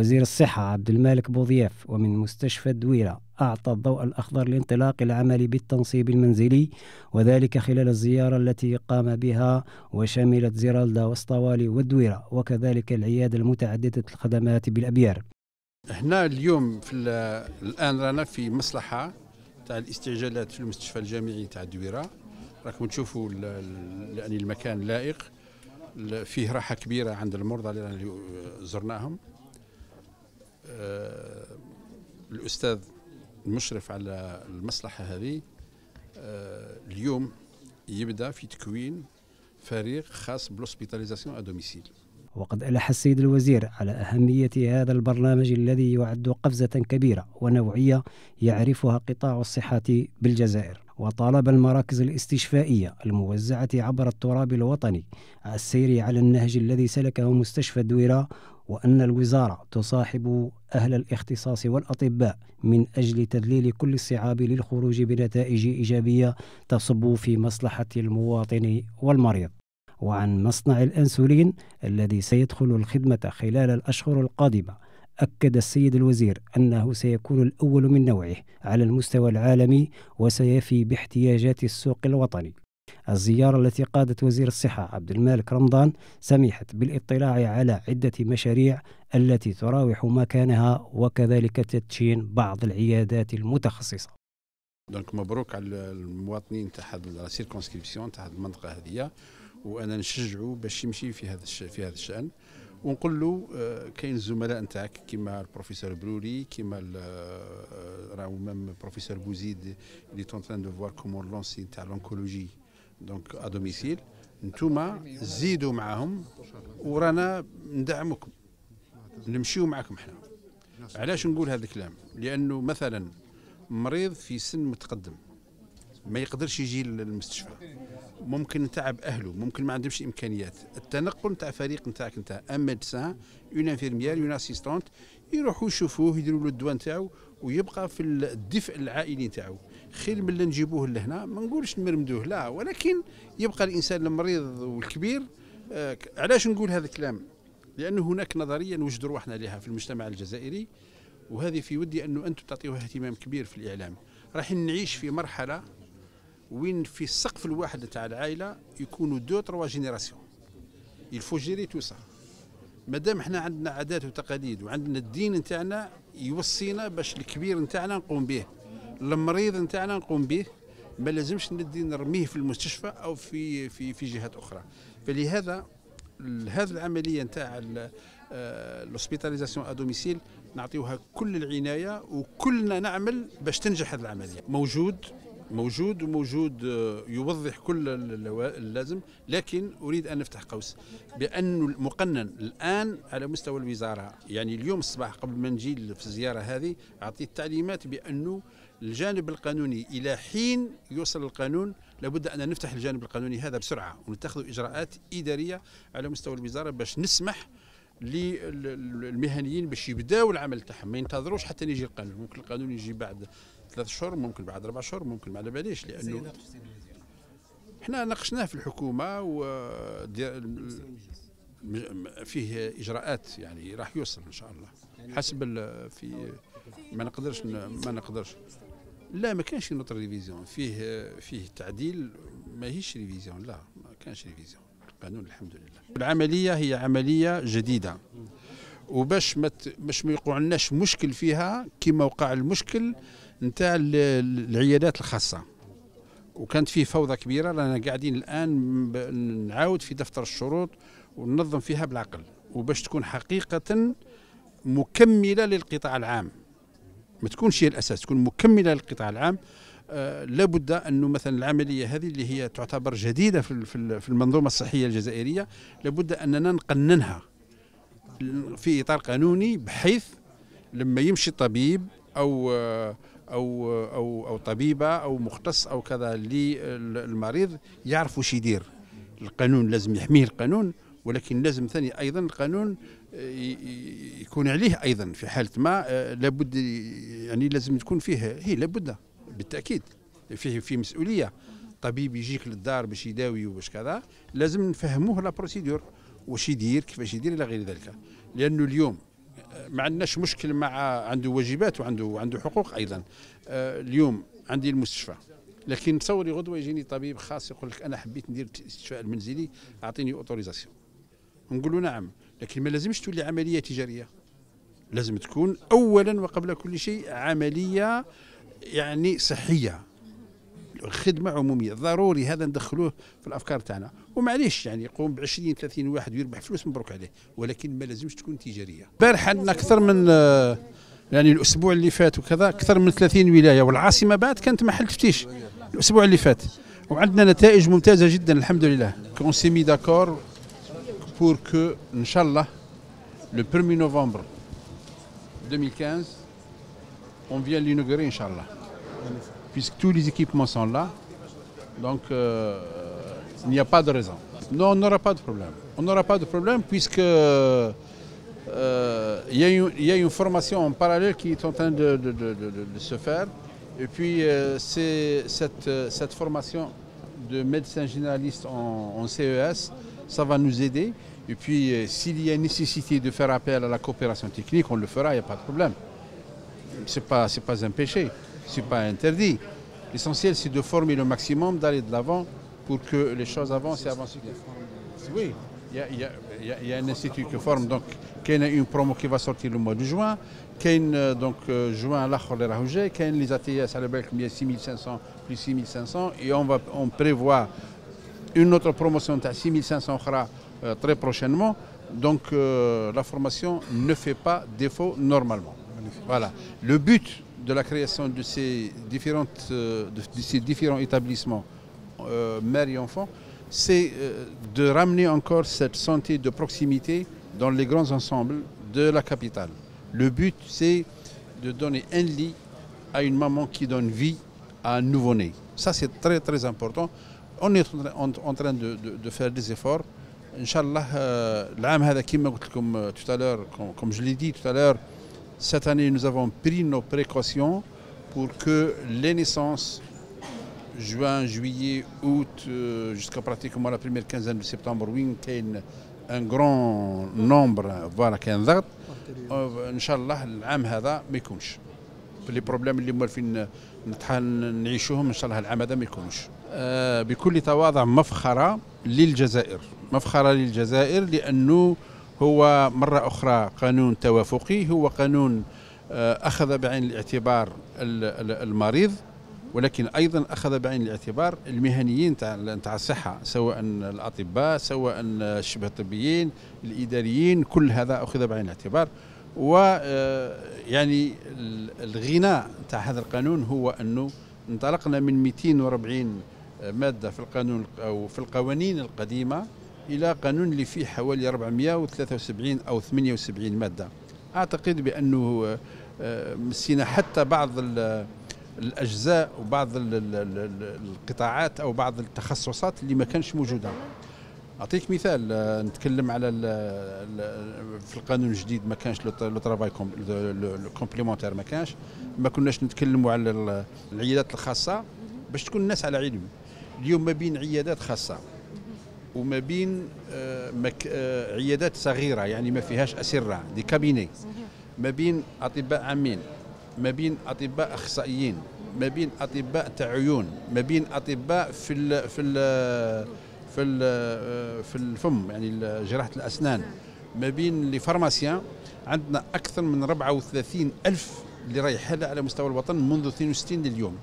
وزير الصحة عبد المالك بوضياف ومن مستشفى الدويرة أعطى الضوء الأخضر لانطلاق العمل بالتنصيب المنزلي وذلك خلال الزيارة التي قام بها وشملت زيرالدا وسطوالي والدويرة وكذلك العيادة المتعددة الخدمات بالأبيار. هنا اليوم في الآن رانا في مصلحة تاع الاستعجالات في المستشفى الجامعي تاع الدويرة راكم تشوفوا يعني المكان لائق فيه راحة كبيرة عند المرضى اللي زرناهم. الأستاذ المشرف على المصلحة هذه آه، اليوم يبدأ في تكوين فريق خاص ب l'hospitalisation à domicile وقد ألح السيد الوزير على أهمية هذا البرنامج الذي يعد قفزة كبيرة ونوعية يعرفها قطاع الصحة بالجزائر. وطالب المراكز الاستشفائية الموزعة عبر التراب الوطني السير على النهج الذي سلكه مستشفى الدويرة وأن الوزارة تصاحب أهل الاختصاص والأطباء من أجل تذليل كل الصعاب للخروج بنتائج إيجابية تصب في مصلحة المواطن والمريض. وعن مصنع الأنسولين الذي سيدخل الخدمة خلال الأشهر القادمة أكد السيد الوزير أنه سيكون الأول من نوعه على المستوى العالمي وسيفي باحتياجات السوق الوطني. الزيارة التي قادت وزير الصحة عبد المالك رمضان سمحت بالاطلاع على عدة مشاريع التي تراوح مكانها وكذلك تدشين بعض العيادات المتخصصة. donc مبروك على المواطنين تاع هذه ال circonscription تاع المنطقة هذه وأنا نشجعه باش يمشي في هذا في هذا الشأن. ونقول له آه، كاين الزملاء نتاعك كيما البروفيسور بروري كيما آه، راهو même البروفيسور بوزيد il est temps de voir comment lancer تاع l'oncologie donc à domicile نتوما زيدوا معاهم ورانا ندعمكم نمشيو معكم إحنا علاش نقول هذا الكلام لأنه مثلا مريض في سن متقدم ما يقدرش يجي للمستشفى ممكن نتعب اهله ممكن ما عندهمش امكانيات التنقل نتاع فريق نتاعك نتاع un médecin un infirmier une assistante يروحوا يشوفوه يديروا له الدواء نتاعو ويبقى في الدفء العائلي نتاعو خير من اللي نجيبوه لهنا. ما نقولش نمرمدوه لا. ولكن يبقى الإنسان المريض والكبير آه علاش نقول هذا الكلام؟ لأنه هناك نظرية نوجد روحنا لها في المجتمع الجزائري وهذه في ودي أنه أنتم تعطيوها اهتمام كبير في الإعلام. راح نعيش في مرحلة وين في السقف الواحد تاع العائلة يكونوا deux trois générations. il faut gérer tout ça مادام إحنا عندنا عادات وتقاليد وعندنا الدين نتاعنا يوصينا باش الكبير نتاعنا نقوم به. المريض نتاعنا نقوم به ما لازمش ندي نرميه في المستشفى أو في في في جهات أخرى. فلهذا هذه العملية نتاع l'hospitalisation à domicile نعطيوها كل العناية وكلنا نعمل باش تنجح هذه العملية. موجود موجود وموجود آه، يوضح كل اللازم لكن أريد أن نفتح قوس بأن المقنن الآن على مستوى الوزارة يعني اليوم الصباح قبل ما نجي في الزيارة هذه اعطيت تعليمات بأنه الجانب القانوني إلى حين يوصل القانون لابد أن نفتح الجانب القانوني هذا بسرعة ونتخذ إجراءات إدارية على مستوى الوزارة باش نسمح للمهنيين باش يبداوا العمل تاعهم. ما ينتظروش حتى يجي القانون. ممكن القانون يجي بعد ثلاث شهور ممكن بعد أربع شهور ممكن ما على باليش لأنه إحنا ناقشناه في الحكومة و فيه إجراءات يعني راح يوصل إن شاء الله. حسب في ما نقدرش ما نقدرش. لا ما كانش une autre révision. فيه فيه تعديل ما هيش révision. لا ما كانش révision. القانون الحمد لله. العملية هي عملية جديدة. وباش ما باش ما يوقعناش مشكل فيها كما وقع المشكل نتاع العيادات الخاصة. وكانت فيه فوضى كبيرة. رانا قاعدين الآن نعاود في دفتر الشروط وننظم فيها بالعقل. وباش تكون حقيقة مكملة للقطاع العام. ما تكونش هي الأساس تكون مكملة للقطاع العام. آه لابد أنه مثلا العملية هذه اللي هي تعتبر جديدة في في المنظومة الصحية الجزائرية لابد أننا نقننها في إطار قانوني بحيث لما يمشي الطبيب أو أو أو أو طبيبة أو مختص أو كذا للمريض يعرف وش يدير. القانون لازم يحميه القانون ولكن لازم ثاني أيضا القانون يكون عليه أيضا في حالة ما آه، لابد يعني لازم تكون فيه هي لابد بالتأكيد فيه في مسؤولية. طبيب يجيك للدار باش يداوي وباش كذا لازم نفهموه la procédure واش يدير كيفاش يدير إلى غير ذلك. لأنه اليوم ما عندناش مشكل مع عنده واجبات وعنده عنده حقوق أيضا. آه، اليوم عندي المستشفى لكن تصوري غدوة يجيني طبيب خاص يقول لك أنا حبيت ندير الاستشفاء المنزلي أعطيني autorisation نقول له نعم. لكن ما لازمش تولي عملية تجارية. لازم تكون اولا وقبل كل شيء عملية يعني صحية. خدمه عمومية. ضروري هذا ندخلوه في الأفكار تاعنا. ومعليش يعني يقوم ب 20 30 واحد ويربح فلوس مبروك عليه. ولكن ما لازمش تكون تجارية. البارح عندنا أكثر من يعني الأسبوع اللي فات وكذا أكثر من 30 ولاية. والعاصمة بعد كانت محل تفتيش الأسبوع اللي فات. وعندنا نتائج ممتازة جدا الحمد لله. qu'on s'est mis d'accord pour que, إن شاء الله, le 1er novembre 2015, on vienne l'inaugurer, Inch'Allah. Puisque tous les équipements sont là, donc euh, il n'y a pas de raison. Non, on n'aura pas de problème. On n'aura pas de problème puisque euh, il y, a une formation en parallèle qui est en train de, se faire. Et puis euh, c'est cette, formation de médecin généraliste en CES, ça va nous aider. Et puis euh, s'il y a nécessité de faire appel à la coopération technique, on le fera, il n'y a pas de problème c'est pas c'est pas un péché, c'est pas interdit. L'essentiel c'est de former le maximum, d'aller de l'avant pour que les choses avancent et avancent. Oui, il y a, il y a- il y a- il y a un institut qui forme donc qu'il y a une promo qui va sortir le mois de juin, qu'il y a une, euh, donc euh, juin الاخر اللي راهو جاي, qu'il y a les ATS على بالكم il y a 6500 plus 6500 et on va on prévoit une autre promotion de 6500 اخرى euh, très prochainement. Donc euh, la formation ne fait pas défaut normalement. Voilà. Le but de la création de ces, différentes, euh, de, ces différents établissements euh, mères et enfants, c'est euh, de ramener encore cette santé de proximité dans les grands ensembles de la capitale. Le but, c'est de donner un lit à une maman qui donne vie à un nouveau-né. Ça, c'est très, très important. On est en, en train de, de- de faire des efforts. Inch'Allah, euh, العام هذا كما قلت لكم euh, tout à l'heure, comme, comme je l'ai dit tout à l'heure, cette année, nous avons pris nos précautions pour que les naissances, juin, juillet, août, euh, jusqu'à pratiquement la première quinzaine de septembre, oui, qu'il y ait un grand nombre, voilà, كاين ضغط ان شاء الله العام هذا ما يكونش لي بروبليم اللي موالفين نعيشوهم إن شاء الله العام هذا ما يكونوش. آه، بكل تواضع مفخرة للجزائر. مفخرة للجزائر لأنه هو مرة أخرى قانون توافقي. هو قانون آه، أخذ بعين الاعتبار ال- ال- المريض ولكن أيضا أخذ بعين الاعتبار المهنيين تاع تاع الصحة سواء الأطباء سواء الشبه الطبيين الإداريين كل هذا أخذ بعين الاعتبار. و آه، يعني ال- الغناء تاع هذا القانون هو أنه انطلقنا من 240 مادة في القانون أو في القوانين القديمة إلى قانون اللي فيه حوالي 473 أو 78 مادة. أعتقد بأنه آه، مسينا حتى بعض ال- الأجزاء وبعض ال- ال- ال- القطاعات أو بعض التخصصات اللي ما كانش موجودة. أعطيك مثال آه، نتكلم على في القانون الجديد ما كانش le travail complémentaire ما كانش. ما كناش نتكلموا على ال- العيادات الخاصة باش تكون الناس على علم. اليوم ما بين عيادات خاصة وما بين آه، آه، عيادات صغيرة يعني ما فيهاش أسرة des cabinets ما بين أطباء عامين ما بين أطباء أخصائيين ما بين أطباء تاع عيون ما بين أطباء في ال في ال في ال في الفم يعني جراحة الأسنان. ما بين لي فارماسيان عندنا أكثر من 34 ألف اللي راهي حالة على مستوى الوطن منذ 62 لليوم.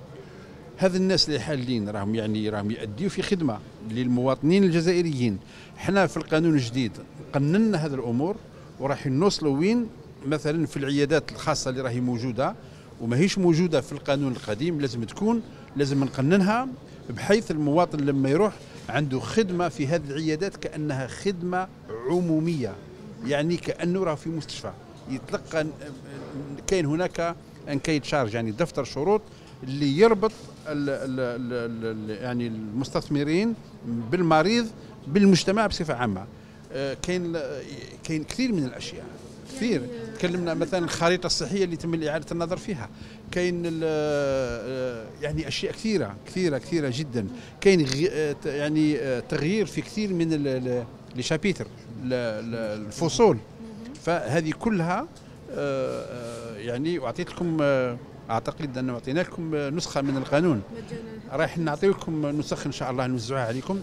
هذا الناس اللي حالين راهم يعني راهم يأديوا في خدمة للمواطنين الجزائريين. إحنا في القانون الجديد قننا هذه الأمور وراح نوصلوا وين؟ مثلا في العيادات الخاصة اللي راهي موجودة وما هيش موجودة في القانون القديم لازم تكون لازم نقننها. بحيث المواطن لما يروح عنده خدمة في هذه العيادات كأنها خدمة عمومية. يعني كأنه راه في مستشفى. يتلقى كاين هناك ان كايد شارج يعني دفتر شروط اللي يربط ال ال ال ال يعني المستثمرين بالمريض بالمجتمع بصفة عامة. آه، كاين كاين كثير من الأشياء. كثير. تكلمنا مثلا الخريطة الصحية اللي تم إعادة النظر فيها. كاين آه، يعني أشياء كثيرة كثيرة كثيرة جدا. كاين آه، يعني آه، تغيير في كثير من لي شابيتر ال- ال- الفصول. فهذه كلها يعني اعطيت لكم أعتقد أن أعطينا لكم نسخة من القانون. رايح نعطي لكم نسخ إن شاء الله نوزعها عليكم.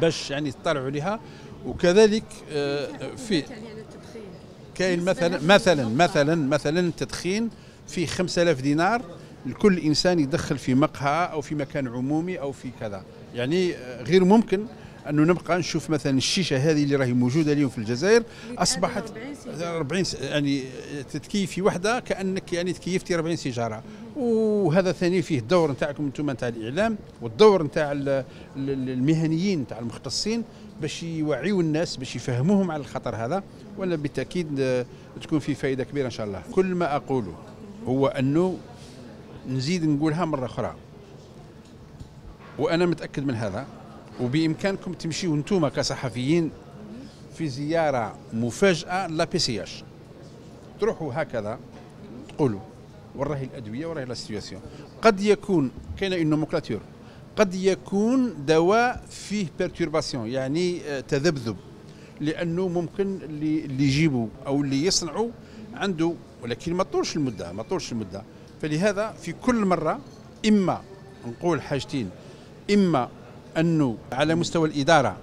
باش يعني تطلعوا عليها وكذلك في كاين مثلا مثلا مثلا مثلا التدخين فيه 5000 دينار لكل إنسان يدخل في مقهى أو في مكان عمومي أو في كذا. يعني غير ممكن أنه نبقى نشوف مثلا الشيشة هذه اللي راهي موجودة اليوم في الجزائر أصبحت 40 يعني تتكيفي وحدة كأنك يعني تكيفتي 40 سيجاره وهذا ثاني فيه الدور نتاعكم أنتم نتاع الإعلام والدور نتاع المهنيين نتاع المختصين باش يوعيوا الناس باش يفهموهم على الخطر هذا ولا بالتأكيد تكون في فائده كبيرة إن شاء الله. كل ما أقوله هو أنه نزيد نقولها مرة أخرى. وأنا متأكد من هذا. وبإمكانكم تمشيوا أنتم كصحفيين في زيارة مفاجأة la PCH تروحوا هكذا تقولوا. وراهي الأدوية وراهي la situation قد يكون كاين une قد يكون دواء فيه perturbation يعني آه، تذبذب. لأنه ممكن اللي يجيبوا أو اللي يصنعوا عنده ولكن ما طولش المدة ما طولش المدة. فلهذا في كل مرة إما نقول حاجتين. إما أنه على مستوى الإدارة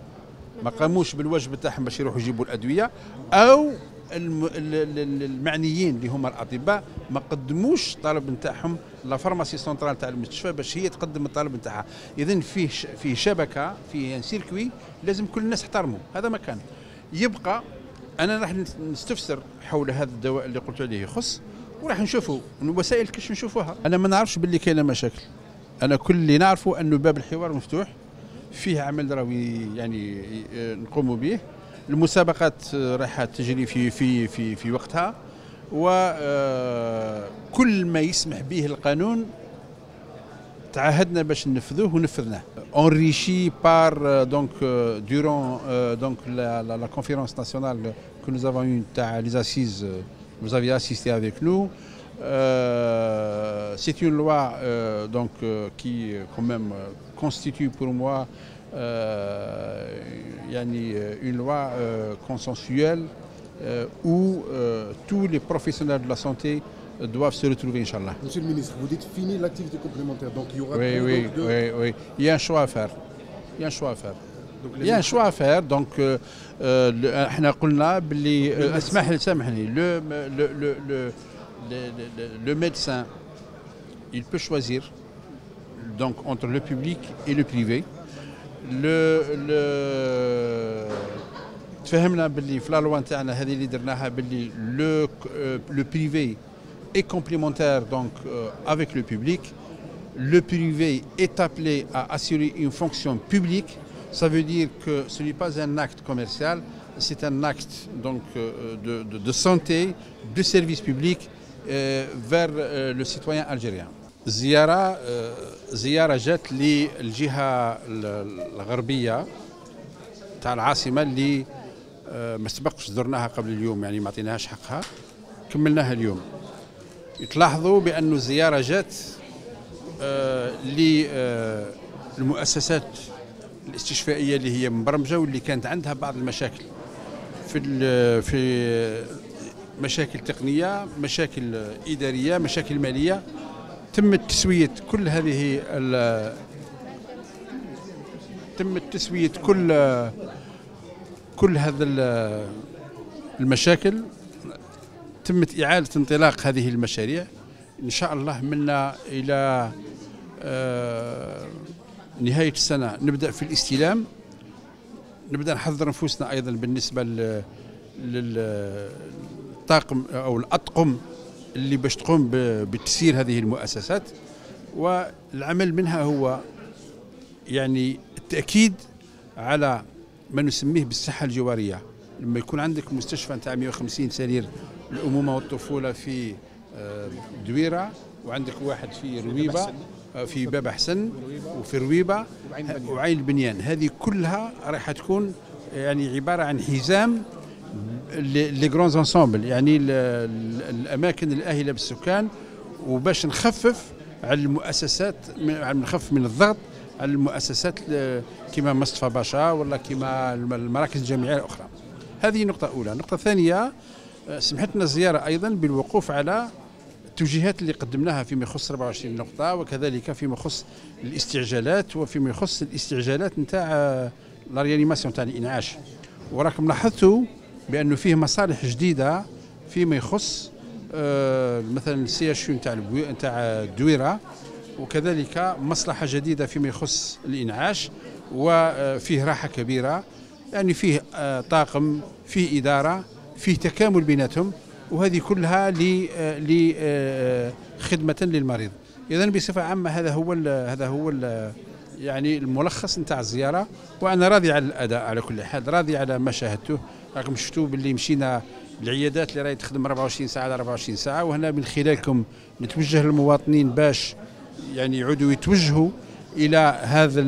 ما قاموش بالواجب تاعهم باش يروحوا يجيبوا الأدوية أو المعنيين اللي هما الأطباء ما قدموش الطلب نتاعهم la pharmacie centrale تاع المستشفى باش هي تقدم الطلب نتاعها. اذا فيه فيه شبكة فيه circuit لازم كل الناس يحترموا هذا مكان يبقى أنا راح نستفسر حول هذا الدواء اللي قلت عليه يخص وراح نشوفوا وسائل كاش نشوفوها؟ أنا ما نعرفش باللي كاينة مشاكل. أنا كل اللي نعرفه أنه باب الحوار مفتوح فيه عمل راوي يعني نقوم به. المسابقات آه، راح تجري في في في في وقتها. وكل آه، ما يسمح به القانون تعهدنا باش ننفذوه ونفذناه. enrichie par donc durant donc la la conférence nationale que nous avons eue تاع les assises vous avez assisté avec nous c'est une loi donc qui quand même constitue pour moi Euh, euh, une loi euh, consensuelle où tous les professionnels de la santé doivent se retrouver, Inch'Allah. Monsieur le ministre, vous dites fini l'activité complémentaire, donc il y aura... Oui, oui, de... oui, oui, il y a un choix à faire. Il y a un choix à faire. Il y a un choix à faire, donc le, le médecin, il peut choisir donc, entre le public et le privé. Le, le تفهمنا باللي في لا لوا نتاعنا هذه اللي درناها باللي لو لو بريفي est complémentaire donc euh, avec le public. Le privé est appelé à assurer une fonction publique. Ça veut dire que ce n'est pas un acte commercial, c'est un acte donc euh, de, de, de santé, de service public vers لو سيتويان الجيريان زيارة زيارة جات للجهة الغربية تاع العاصمة اللي ما سبقش زرناها قبل اليوم يعني ما عطيناهاش حقها. كملناها اليوم. تلاحظوا بأن الزيارة جات للمؤسسات الاستشفائية اللي هي مبرمجة واللي كانت عندها بعض المشاكل في في مشاكل تقنية مشاكل إدارية مشاكل مالية. تم تسويه كل هذه تم تسويه كل كل هذا المشاكل. تمت إعادة انطلاق هذه المشاريع. إن شاء الله منا إلى آه، نهاية السنة نبدأ في الاستلام. نبدأ نحضر نفوسنا أيضا بالنسبة لل الطاقم أو الأطقم اللي باش تقوم بتسيير هذه المؤسسات والعمل منها هو يعني التأكيد على ما نسميه بالصحة الجوارية. لما يكون عندك مستشفى نتاع 150 سرير الأمومة والطفولة في آه، دويرة وعندك واحد في رويبة آه، في باب حسن وفي رويبة وعين البنيان هذه كلها راح تكون يعني عبارة عن حزام لي غران انسامبل. يعني الأماكن الأهلة بالسكان وباش نخفف على المؤسسات نخفف من الضغط على المؤسسات كما مصطفى باشا ولا كما المراكز الجامعية الأخرى. هذه نقطة أولى. النقطة الثانية آه، سمحت لنا الزيارة أيضا بالوقوف على التوجيهات اللي قدمناها فيما يخص 24 نقطة وكذلك فيما يخص الاستعجالات وفيما يخص الاستعجالات نتاع لا ريانيماسيون تاع الإنعاش. وراكم لاحظتوا بأنه فيه مصالح جديدة فيما يخص آه، مثلا السي اتش نتاع نتاع الدويرة وكذلك مصلحة جديدة فيما يخص الإنعاش وفيه راحة كبيرة. يعني فيه آه، طاقم فيه إدارة فيه تكامل بيناتهم وهذه كلها لخدمه آه، للمريض. اذا بصفة عامة هذا هو هذا هو يعني الملخص نتاع الزيارة وأنا راضي على الأداء على كل حال راضي على ما شاهدته. راكم شفتوا باللي مشينا العيادات اللي راهي تخدم 24 ساعة على 24 ساعة وهنا من خلالكم نتوجه للمواطنين باش يعني يعودوا يتوجهوا إلى هذا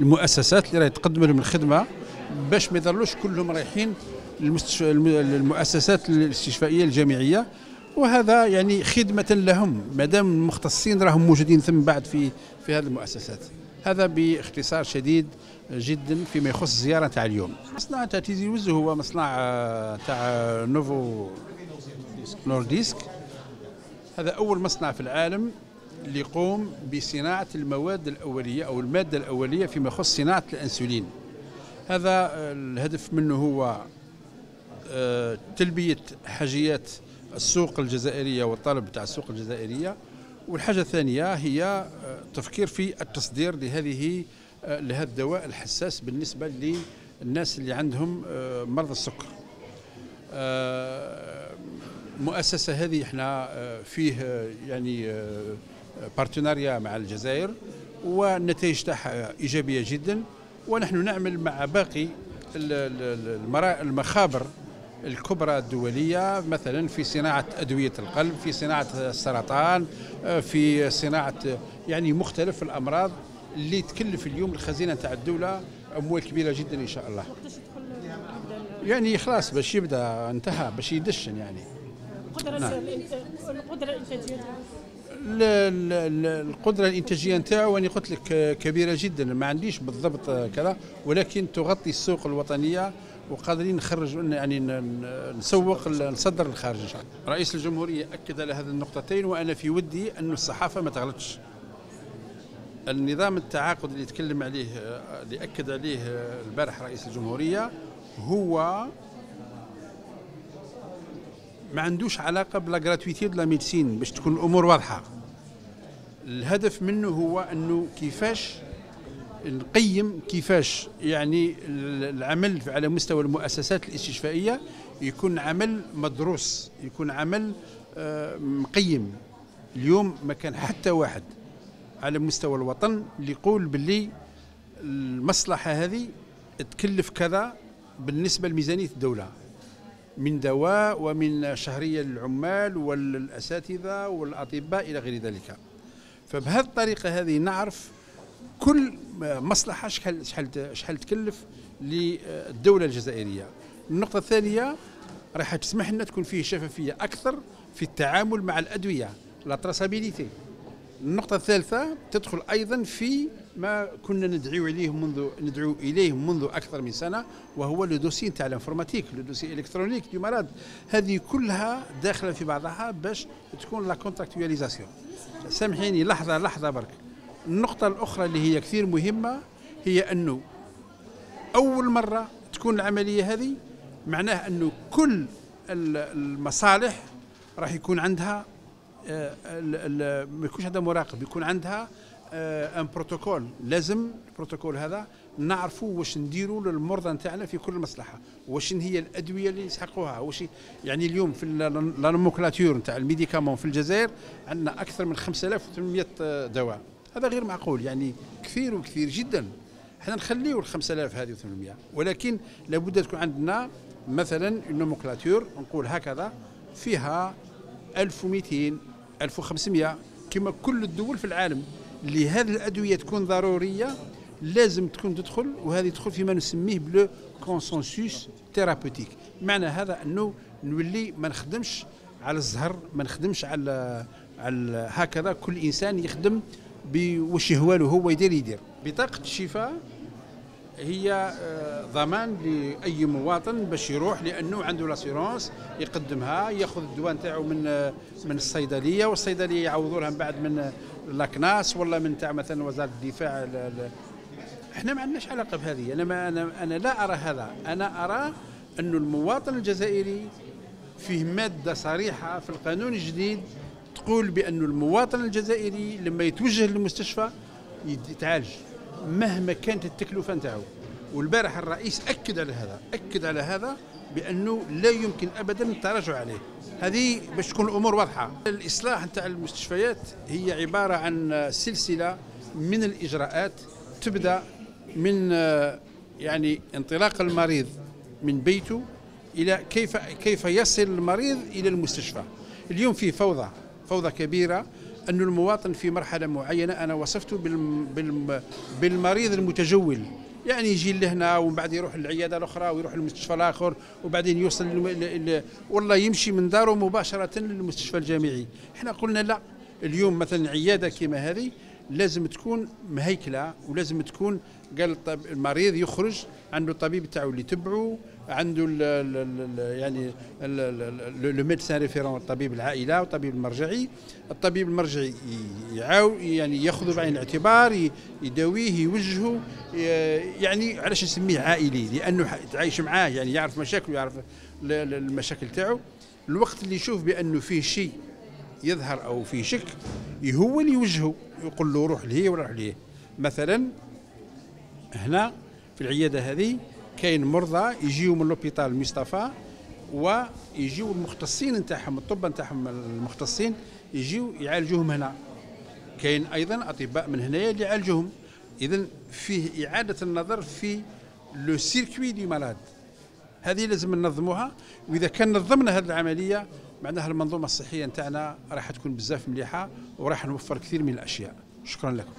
المؤسسات اللي راهي تقدم لهم الخدمة باش ما يظلوش كلهم رايحين المؤسسات الاستشفائية الجامعية. وهذا يعني خدمة لهم ما دام المختصين راهم موجودين ثم بعد في في هذه المؤسسات. هذا باختصار شديد جدا فيما يخص الزياره تاع اليوم. مصنع تاع تيزي وز هو مصنع آه، تاع نوفو نورديسك هذا أول مصنع في العالم اللي يقوم بصناعة المواد الأولية أو المادة الأولية فيما يخص صناعة الإنسولين. هذا الهدف منه هو آه، تلبية حاجيات السوق الجزائرية والطلب تاع السوق الجزائرية. والحاجة الثانية هي التفكير آه، في التصدير لهذه آه، لهذا الدواء الحساس بالنسبة للناس اللي عندهم آه، مرض السكر. المؤسسه هذه إحنا فيه يعني بارتناريا مع الجزائر والنتائج تاعها إيجابية جدا ونحن نعمل مع باقي المخابر الكبرى الدولية مثلا في صناعة أدوية القلب في صناعة السرطان في صناعة يعني مختلف الأمراض اللي تكلف اليوم الخزينة تاع الدولة أموال كبيرة جدا إن شاء الله. يعني خلاص باش يبدأ انتهى باش يدشن يعني. القدرة نعم. القدرة الإنتاجية القدرة الإنتاجية نتاعو وأنا قلت لك كبيرة جدا ما عنديش بالضبط كذا ولكن تغطي السوق الوطنية وقادرين نخرج يعني نسوق نصدر للخارج إن شاء الله. رئيس الجمهورية أكد على هذه النقطتين وأنا في ودي أن الصحافة ما تغلطش. النظام التعاقد اللي يتكلم عليه اللي أكد عليه البارح رئيس الجمهورية هو ما عندوش علاقة ب la gratuité la médecine باش تكون الأمور واضحة. الهدف منه هو أنه كيفاش نقيم كيفاش يعني العمل على مستوى المؤسسات الإستشفائية يكون عمل مدروس يكون عمل آه، مقيم. اليوم ما كان حتى واحد على مستوى الوطن اللي يقول باللي المصلحة هذه تكلف كذا بالنسبة لميزانية الدولة من دواء ومن شهرية للعمال والأساتذة والأطباء إلى غير ذلك. فبهذه الطريقة هذه نعرف كل مصلحة شحال شحال شحال تكلف للدولة الجزائرية. النقطة الثانية راح تسمح لنا تكون فيه شفافية أكثر في التعامل مع الأدوية la traçabilité النقطة الثالثة تدخل أيضا في ما كنا ندعو إليه منذ ندعو إليه منذ أكثر من سنة وهو le dossier تاع ال informatique le dossier électronique du malade هذه كلها داخلة في بعضها باش تكون la contractualisation سامحيني لحظة لحظة برك. النقطة الأخرى اللي هي كثير مهمة هي أنه أول مرة تكون العملية هذه معناه أنه كل المصالح راح يكون عندها آه، ما يكونش عندها مراقب يكون عندها un آه، بروتوكول لازم البروتوكول هذا نعرفوا واش نديروا للمرضى نتاعنا في كل مصلحة. واش هي الأدوية اللي يسحقوها؟ واش يعني اليوم في ال nomenclature نتاع ال médicaments في الجزائر عندنا أكثر من 5800 دواء. هذا غير معقول يعني كثير وكثير جدا. إحنا نخليو ال 5000 هذه 800 ولكن لابد تكون عندنا مثلا ال nomenclature نقول هكذا فيها 1200 1500 كما كل الدول في العالم. اللي هذه الأدوية تكون ضرورية لازم تكون تدخل وهذه تدخل فيما نسميه ب le consensus thérapeutique. معنى هذا أنه نولي ما نخدمش على الزهر ما نخدمش على على هكذا. كل إنسان يخدم بوش يهوى له هو يدير يدير. بطاقة الشفاء هي آه، ضمان لأي مواطن باش يروح لأنه عنده لاسيرونس يقدمها يأخذ الدواء نتاعو من آه، من الصيدلية والصيدلية يعوضوا لها من بعد من آه، لاكناس ولا من تاع مثلا وزارة الدفاع ال- ال- إحنا ما عندناش علاقة بهذه. أنا ما أنا أنا لا أرى هذا. أنا أرى أنه المواطن الجزائري فيه مادة صريحة في القانون الجديد تقول بأن المواطن الجزائري لما يتوجه للمستشفى يتعالج مهما كانت التكلفة نتاعو. والبارح الرئيس أكد على هذا أكد على هذا بأنه لا يمكن ابدا التراجع عليه. هذه باش تكون الأمور واضحة. الإصلاح نتاع المستشفيات هي عبارة عن سلسلة من الإجراءات تبدأ من يعني انطلاق المريض من بيته إلى كيف كيف يصل المريض إلى المستشفى. اليوم في فوضى. فوضى كبيرة أن المواطن في مرحلة معينة أنا وصفته بالم بالم بالمريض المتجول. يعني يجي لهنا ومن بعد يروح للعيادة الأخرى ويروح للمستشفى الآخر وبعدين يوصل والله يمشي من داره مباشرة للمستشفى الجامعي. إحنا قلنا لا اليوم مثلا عيادة كما هذه لازم تكون مهيكلة ولازم تكون قال المريض يخرج عنده الطبيب تاعو اللي تبعه عنده ال ال ال يعني لو ميدسان ريفيرون الطبيب العائلة والطبيب المرجعي. الطبيب المرجعي ي- يعاو يعني ياخذه بعين الاعتبار يداويه يوجهه يعني علاش نسميه عائلي؟ لأنه تعايش معاه يعني يعرف مشاكله يعرف ال- ال- المشاكل تاعو. الوقت اللي يشوف بأنه فيه شيء يظهر أو في شك هو اللي يوجهه يقول له روح لهي وروح لهي مثلا هنا في العيادة هذه كاين مرضى يجيو من لوبيتال مصطفى ويجيو المختصين نتاعهم الطب نتاعهم المختصين يجيو يعالجوهم هنا. كاين أيضا أطباء من هنايا اللي يعالجوهم. اذا فيه إعادة النظر في لو سيركوي دي مالاد. هذه لازم ننظموها. وإذا كان نظمنا هذه العملية معناها المنظومة الصحية نتاعنا راح تكون بزاف مليحة وراح نوفر كثير من الأشياء. شكرا لكم.